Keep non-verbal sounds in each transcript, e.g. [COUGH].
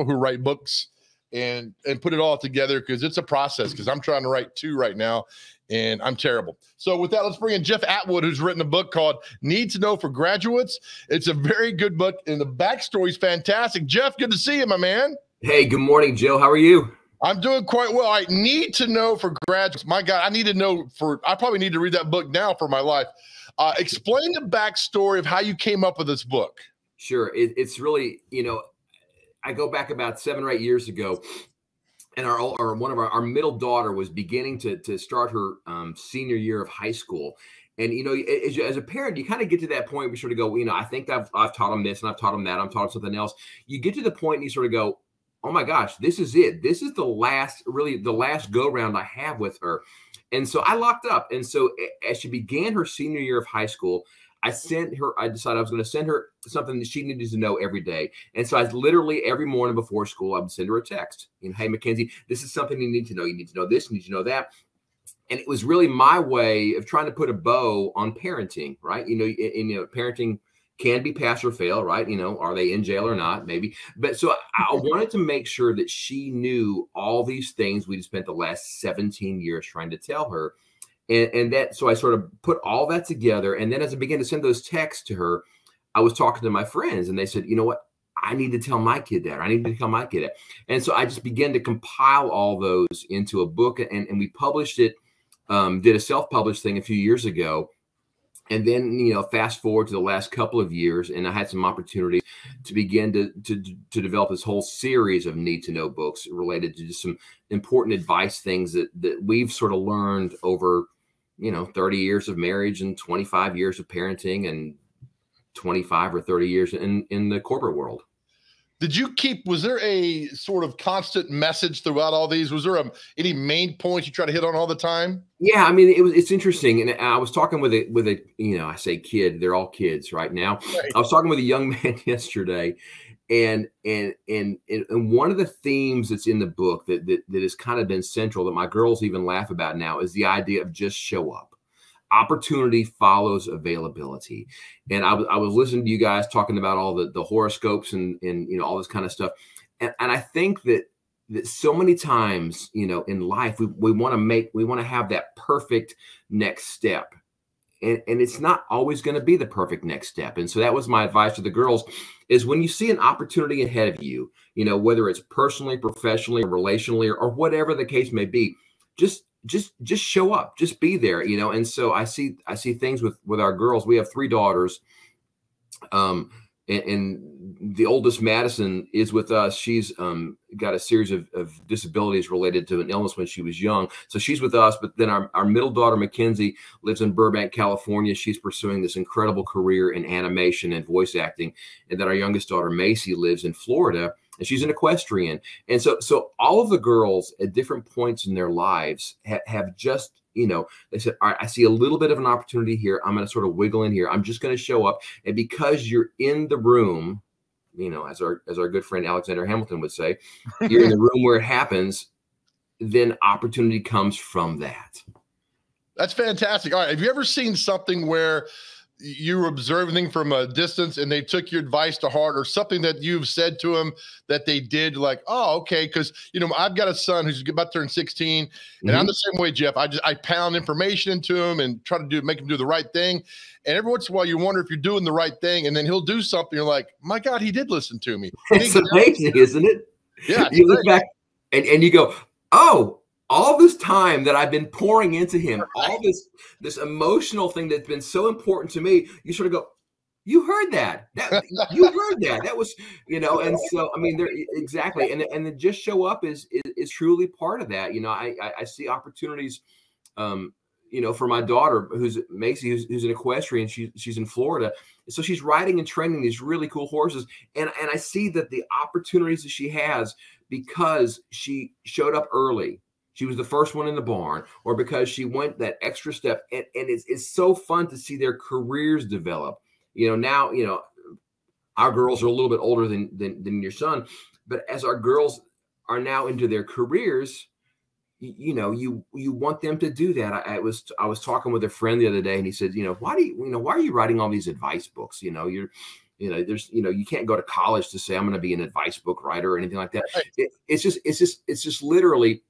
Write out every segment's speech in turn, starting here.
people who write books and and put it all together because it's a process. Because I'm trying to write two right now, and I'm terrible. So with that, let's bring in Jeff Atwood, who's written a book called "Need to Know for Graduates." It's a very good book, and the backstory is fantastic. Jeff, good to see you, my man. Hey, good morning, Joe. How are you? I'm doing quite well. I need to know for graduates. My God, I need to know for. I probably need to read that book now for my life. Uh, explain the backstory of how you came up with this book. Sure, it, it's really you know, I go back about seven or eight years ago, and our, our one of our, our middle daughter was beginning to to start her um, senior year of high school. And you know, as, as a parent, you kind of get to that point where you sort of go, you know, I think I've I've taught them this and I've taught them that. I'm taught them something else. You get to the point and you sort of go, oh my gosh, this is it. This is the last, really the last go round I have with her. And so I locked up. And so as she began her senior year of high school, I sent her, I decided I was going to send her something that she needed to know every day. And so I literally every morning before school, I would send her a text. You know, hey, Mackenzie, this is something you need to know. You need to know this, you need to know that. And it was really my way of trying to put a bow on parenting, right? You know, you know, parenting can be pass or fail, right? You know, are they in jail or not? Maybe. But so I wanted to make sure that she knew all these things we'd spent the last 17 years trying to tell her. And, and that, so I sort of put all that together. And then as I began to send those texts to her, I was talking to my friends and they said, you know what? I need to tell my kid that. I need to tell my kid that. And so I just began to compile all those into a book and, and we published it, um, did a self published thing a few years ago and then you know fast forward to the last couple of years and i had some opportunity to begin to, to to develop this whole series of need to know books related to just some important advice things that that we've sort of learned over you know 30 years of marriage and 25 years of parenting and 25 or 30 years in in the corporate world. Did you keep was there a sort of constant message throughout all these? Was there a, any main points you try to hit on all the time? Yeah i mean it was it's interesting and i was talking with a with a you know i say kid they're all kids right now. Right. i was talking with a young [LAUGHS] man yesterday and and and and one of the themes that's in the book that, that that has kind of been central that my girls even laugh about now is the idea of just show up opportunity follows availability. And I, I was listening to you guys talking about all the, the horoscopes and, and, you know, all this kind of stuff. And, and I think that, that so many times, you know, in life, we, we want to make, we want to have that perfect next step. And, and it's not always going to be the perfect next step. And so that was my advice to the girls is when you see an opportunity ahead of you, you know, whether it's personally, professionally, relationally, or, or whatever the case may be, just just just show up just be there you know? And so i see i see things with with our girls. We have three daughters. Um and, and the oldest madison is with us. She's um got a series of, of disabilities related to an illness when she was young. So she's with us but then our, our middle daughter mackenzie lives in burbank california. She's pursuing this incredible career in animation and voice acting. And then our youngest daughter macy lives in florida and she's an equestrian. And so, so all of the girls at different points in their lives ha- have just, you know, they said, all right, I see a little bit of an opportunity here. I'm going to sort of wiggle in here. I'm just going to show up. And because you're in the room, you know, as our as our good friend Alexander Hamilton would say, you're in the [LAUGHS] room where it happens, then opportunity comes from that. That's fantastic. All right. Have you ever seen something where you were observing from a distance and they took your advice to heart or something that you've said to them that they did like oh okay because you know i've got a son who's about to turn 16 and mm-hmm. i'm the same way jeff. I just i pound information into him and try to do make him do the right thing. And every once in a while you wonder if you're doing the right thing and then he'll do something you're like my god he did listen to me. It's amazing isn't it? Yeah you look back and, and you go oh all this time that I've been pouring into him, all this this emotional thing that's been so important to me, you sort of go, you heard that. That [LAUGHS] you heard that. That was, you know, and so I mean, there exactly, and and then just show up is, is is, truly part of that. You know, I I, I see opportunities, um, you know, for my daughter who's Macy, who's, who's an equestrian. She she's in Florida, so she's riding and training these really cool horses, and and I see that the opportunities that she has because she showed up early she was the first one in the barn, or because she went that extra step. And, and it's, it's so fun to see their careers develop. You know, now, you know, our girls are a little bit older than, than, than your son, but as our girls are now into their careers, you, you know, you you want them to do that. I, I, was I was talking with a friend the other day, and he said, you know, why do you, you know, why are you writing all these advice books? You know, you're You know, there's you know you can't go to college to say I'm going to be an advice book writer or anything like that. It, it's just it's just it's just literally.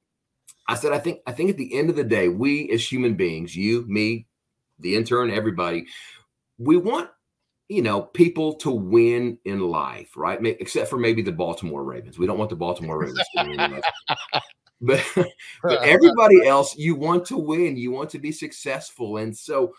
I said I think I think at the end of the day, we as human beings, you, me, the intern, everybody, we want you know people to win in life, right? Except for maybe the Baltimore Ravens. We don't want the Baltimore Ravens to win. [LAUGHS] but, but everybody else, you want to win, you want to be successful, and so,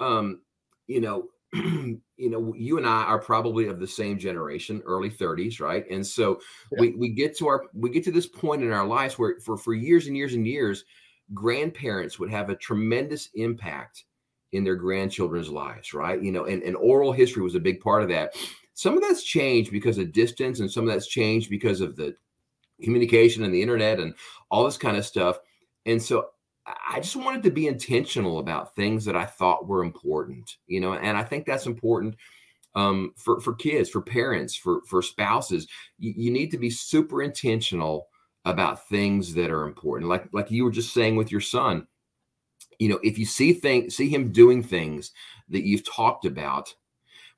um, you know, [CLEARS THROAT] you know, you and I are probably of the same generation, early 30s, right? And so yeah. we we get to our we get to this point in our lives where for for years and years and years, grandparents would have a tremendous impact in their grandchildren's lives, right? You know, and, and oral history was a big part of that. Some of that's changed because of distance, and some of that's changed because of the communication and the internet and all this kind of stuff. And so I just wanted to be intentional about things that I thought were important, you know, and I think that's important um, for for kids, for parents, for for spouses. You, you, need to be super intentional about things that are important, like like you were just saying with your son. You know, if you see things, see him doing things that you've talked about.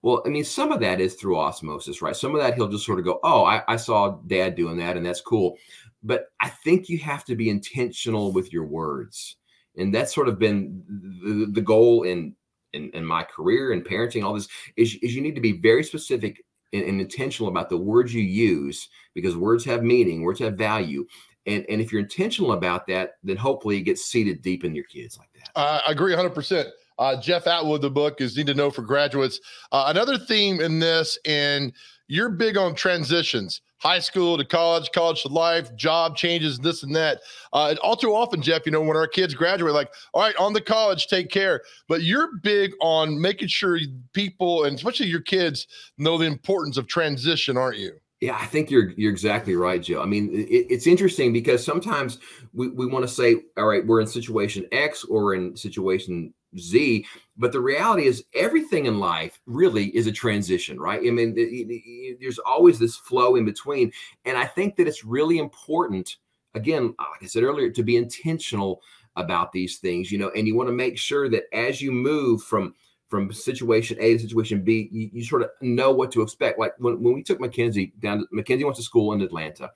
Well, I mean, some of that is through osmosis, right? Some of that he'll just sort of go, "Oh, I, I saw Dad doing that, and that's cool." but I think you have to be intentional with your words. And that's sort of been the, the goal in, in, in my career and parenting, all this is, is you need to be very specific and, and, intentional about the words you use because words have meaning, words have value. And, and if you're intentional about that, then hopefully it gets seeded deep in your kids like that. I agree 100%. Uh, Jeff Atwood, the book is Need to Know for Graduates. Uh, another theme in this, and you're big on transitions high school to college, college to life, job changes, this and that. Uh, all too often, Jeff, you know, when our kids graduate, like, all right, on the college, take care. But you're big on making sure people, and especially your kids, know the importance of transition, aren't you? Yeah, I think you're you're exactly right, Joe. I mean, it, it's interesting because sometimes we, we want to say, all right, we're in situation X or in situation Z. But the reality is, everything in life really is a transition, right? I mean, there's always this flow in between. And I think that it's really important, again, like I said earlier, to be intentional about these things, you know, and you want to make sure that as you move from from situation A to situation B, you, you, sort of know what to expect. Like when, when we took Mackenzie down, to, Mackenzie went to school in Atlanta.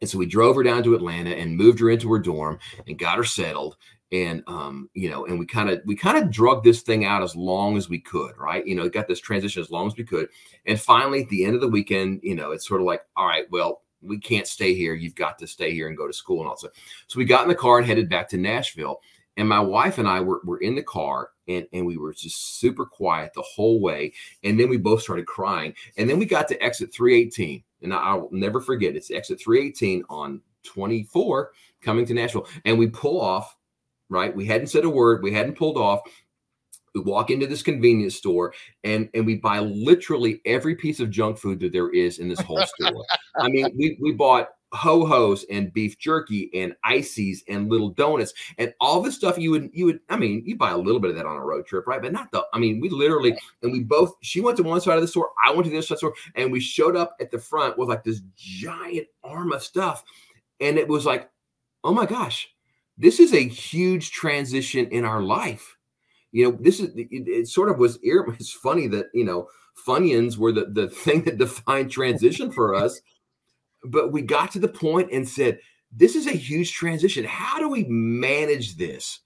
And so we drove her down to Atlanta and moved her into her dorm and got her settled and um, you know, and we kind of we kind of drug this thing out as long as we could, right? You know, got this transition as long as we could, and finally at the end of the weekend, you know, it's sort of like, all right, well, we can't stay here. You've got to stay here and go to school and all that. So we got in the car and headed back to Nashville. And my wife and I were, were in the car and, and we were just super quiet the whole way. And then we both started crying. And then we got to exit 318. And I'll never forget it's exit 318 on 24 coming to Nashville. And we pull off right? We hadn't said a word, we hadn't pulled off. We walk into this convenience store and and we buy literally every piece of junk food that there is in this whole [LAUGHS] store. I mean, we we bought ho hos and beef jerky and ices and little donuts and all the stuff you would you would I mean you buy a little bit of that on a road trip right but not the I mean we literally and we both she went to one side of the store I went to the other side of the store and we showed up at the front with like this giant arm of stuff and it was like oh my gosh this is a huge transition in our life. You know, this is it, it sort of was [LAUGHS] it's funny that, you know, Funyuns were the, the thing that [LAUGHS] defined transition for us. But we got to the point and said, this is a huge transition. How do we manage this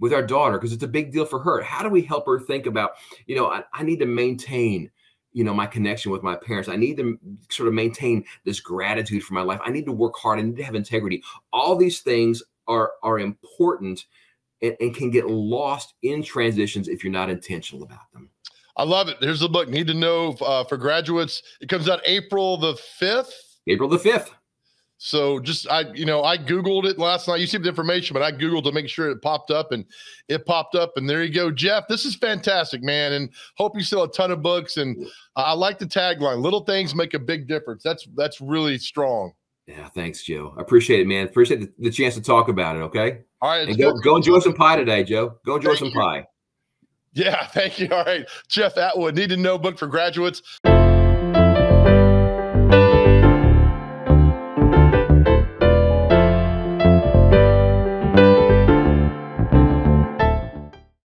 with our daughter? Because it's a big deal for her. How do we help her think about, you know, I, I need to maintain you know my connection with my parents i need to sort of maintain this gratitude for my life i need to work hard i need to have integrity all these things are are important and, and can get lost in transitions if you're not intentional about them. I love it. Here's the book. Need to know uh, for graduates. It comes out April the fifth. April the fifth. So just I, you know, I googled it last night. You see the information, but I googled to make sure it popped up, and it popped up. And there you go, Jeff. This is fantastic, man. And hope you sell a ton of books. And I like the tagline: "Little things make a big difference." That's that's really strong. Yeah, thanks, Joe. I appreciate it, man. Appreciate the, the chance to talk about it. Okay. All right. And go, go enjoy some pie today, Joe. Go enjoy thank some you. pie. Yeah, [LAUGHS] thank you. All right. Jeff Atwood, Need to Know book for graduates.